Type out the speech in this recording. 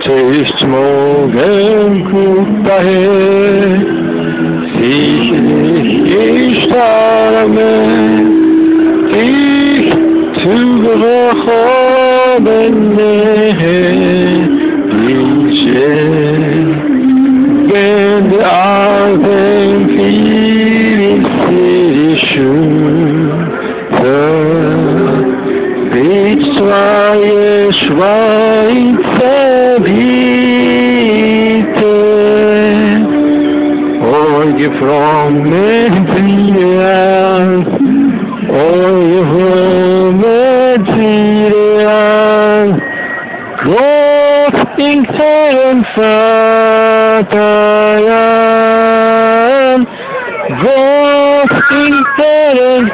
Cześć mogę kupahe Sich ich starme Dich zu gehoben Wenn der Abend viel ist schön Mit zwei Schweizer long you from materials, all from materials, both in and Satan, both in and